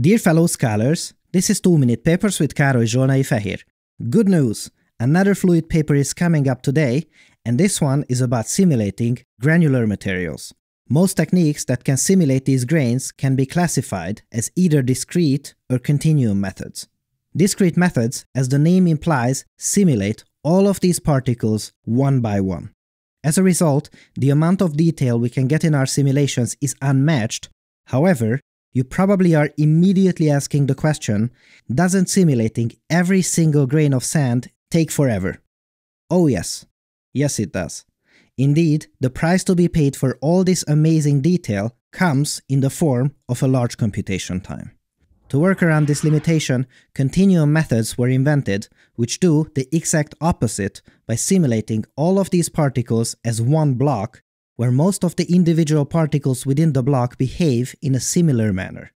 Dear fellow scholars, this is 2 Minute Papers with Károly Zsolnai Fehér. Good news! Another fluid paper is coming up today, and this one is about simulating granular materials. Most techniques that can simulate these grains can be classified as either discrete or continuum methods. Discrete methods, as the name implies, simulate all of these particles one by one. As a result, the amount of detail we can get in our simulations is unmatched. However, you probably are immediately asking the question, doesn't simulating every single grain of sand take forever? Oh yes. Yes it does. Indeed, the price to be paid for all this amazing detail comes in the form of a large computation time. To work around this limitation, continuum methods were invented, which do the exact opposite by simulating all of these particles as one block, where most of the individual particles within the block behave in a similar manner.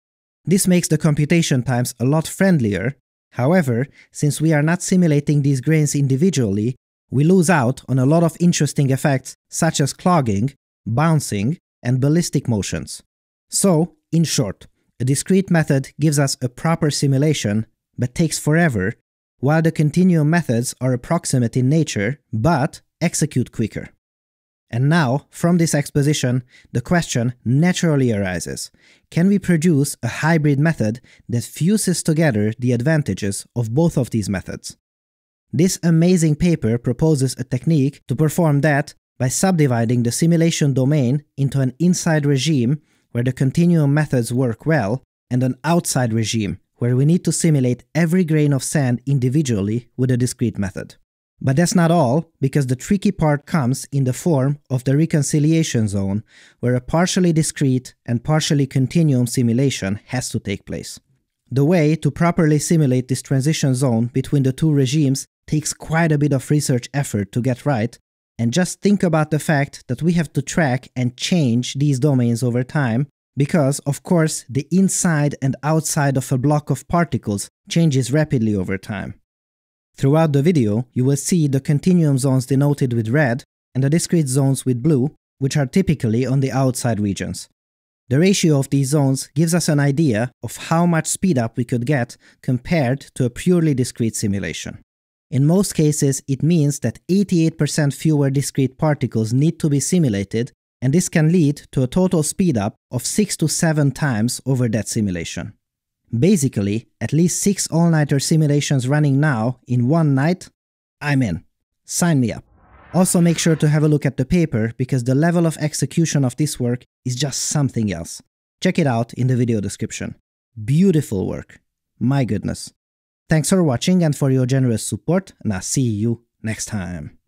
This makes the computation times a lot friendlier, however, since we are not simulating these grains individually, we lose out on a lot of interesting effects such as clogging, bouncing, and ballistic motions. So, in short, a discrete method gives us a proper simulation, but takes forever, while the continuum methods are approximate in nature, but execute quicker. And now, from this exposition, the question naturally arises, can we produce a hybrid method that fuses together the advantages of both of these methods? This amazing paper proposes a technique to perform that by subdividing the simulation domain into an inside regime where the continuum methods work well, and an outside regime, where we need to simulate every grain of sand individually with a discrete method. But that's not all, because the tricky part comes in the form of the reconciliation zone, where a partially discrete and partially continuum simulation has to take place. The way to properly simulate this transition zone between the two regimes takes quite a bit of research effort to get right, and just think about the fact that we have to track and change these domains over time, because, of course, the inside and outside of a block of particles changes rapidly over time. Throughout the video, you will see the continuum zones denoted with red and the discrete zones with blue, which are typically on the outside regions. The ratio of these zones gives us an idea of how much speedup we could get compared to a purely discrete simulation. In most cases, it means that 88% fewer discrete particles need to be simulated, and this can lead to a total speedup of 6 to 7 times over that simulation. Basically, at least 6 all-nighter simulations running now in one night, I'm in. Sign me up. Also make sure to have a look at the paper because the level of execution of this work is just something else. Check it out in the video description. Beautiful work. My goodness. Thanks for watching and for your generous support, and I'll see you next time.